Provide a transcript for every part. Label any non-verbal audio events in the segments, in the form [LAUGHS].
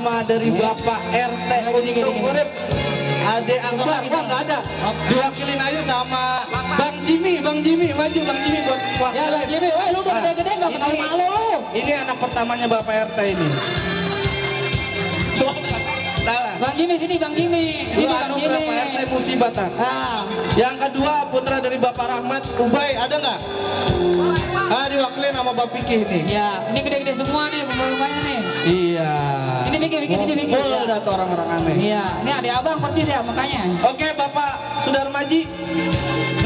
Sama dari Bapak RT untuk urip. Ade Angga, gua nggak ada. Diwakilin aja sama Bang Jimmy, Bang Jimmy, maju Bang Jimmy buat wakil. Ya Bang Jimmy, wah lu udah Ah, gede-gede nggak ini- malu lu. Ini anak pertamanya Bapak RT ini. Salah. Bang Jimmy sini Bang Jimmy, sini Bang anugerah Jimmy. Pak RT musibah tak? Ah, Yang kedua putra dari Bapak Rahmat Ubay ada nggak? Ah diwakilin sama Bapak Piki ini. ya ini gede-gede semua nih pemain-pemainnya nih. Iya. Ini Piki, Piki, sini, Piki. Dah tuh orang-orang aneh. Iya, ini adik abang persis ya makanya. Oke Bapak Sudarmaji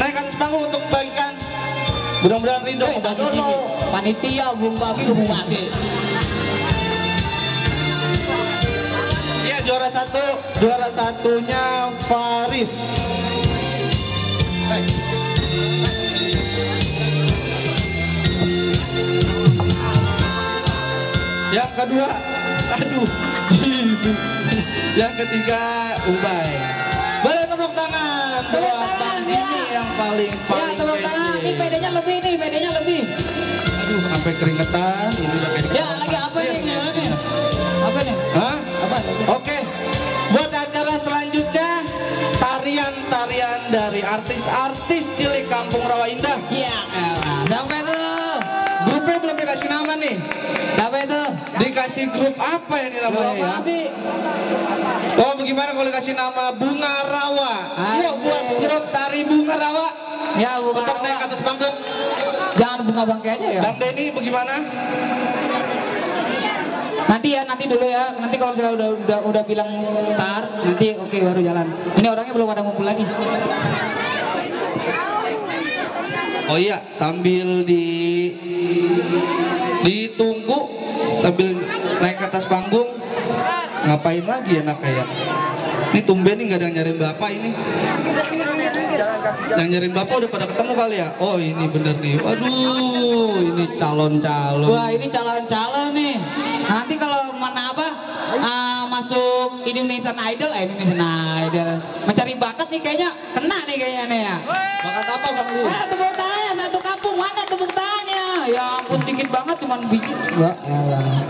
naik atas panggung untuk bagikan. Mudah-mudahan Jimmy. panitia belum bagi belum bagi. Juara satu, juara satunya Faris. Yang kedua, aduh, [LAUGHS] yang ketiga Ubay. Boleh tepuk tangan Tepuk tangan, ya. Jimmy yang paling Ya paling tepuk tangan, ini PD-nya lebih nih, PD-nya lebih. Aduh, sampai keringetan. Ini udah kayak Ya dari artis-artis cilik Kampung Rawa Indah. Siap. Sampai tuh. Grupnya belum dikasih nama nih. Sampai tuh. Dikasih grup apa ini namanya ya? Sih? Oh, bagaimana kalau dikasih nama Bunga Rawa? Yuk buat grup tari Bunga Rawa Ya bukan. untuk naik ke atas panggung. Jangan bunga bangke aja ya. Bang Denny bagaimana? Nanti ya, nanti dulu ya. Nanti kalau misalnya udah udah udah bilang start, nanti oke baru jalan. Ini orangnya belum ada ngumpul lagi. Oh iya, sambil di ditunggu sambil naik ke atas panggung ngapain lagi enak kayak ini tumben nih nggak ada yang nyariin bapak ini yang nyariin bapak udah pada ketemu kali ya oh ini bener nih waduh ini calon-calon Wah ini calon-calon nih. Nanti kalau mana apa ah, masuk Indonesian Idol, eh Indonesian Idol, mencari bakat nih kayaknya kena nih kayaknya nih ya. bakat apa bang lu Mana tepuk tangannya satu kampung mana tepuk tangannya? Ya ampun sedikit banget cuman biji. Enggak,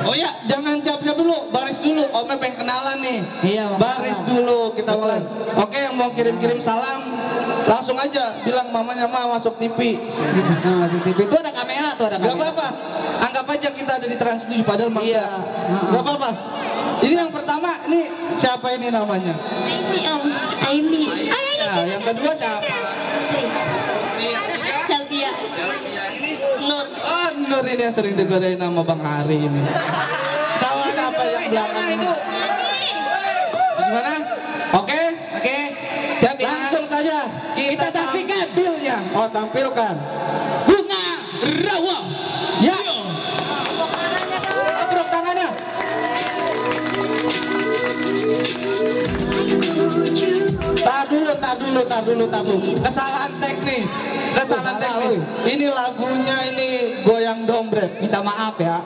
oh ya jangan jawab dulu baris dulu omnya pengen kenalan nih Iya, baris kenalan. dulu kita mulai oke yang mau kirim-kirim salam langsung aja bilang mamanya ma masuk TV Nah, [LAUGHS] masih TV itu ada kamera tuh ada Gak kamera. apa-apa, anggap aja kita ada di Trans 7 padahal mah Iya. enggak. Gak apa-apa. Ini yang pertama, ini siapa ini namanya? Ini Om Aini. Nah, yang kedua siapa? Selvia. Nur. Oh, Nur ini yang sering digodain nama Bang Hari ini. Tahu siapa yang belakang ini? Gimana? Oke? Oke. Siap ya. Langsung saja kita, Kita saksikan. tampilnya. Oh, tampilkan. Bunga Rawa. Tar dulu, tar dulu, tar dulu. Kesalahan teknis. Kesalahan Salah, teknis. Ini lagunya ini goyang dombret. Minta maaf ya.